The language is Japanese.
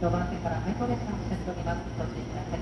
5番線からメトレスの線とにます。ご注。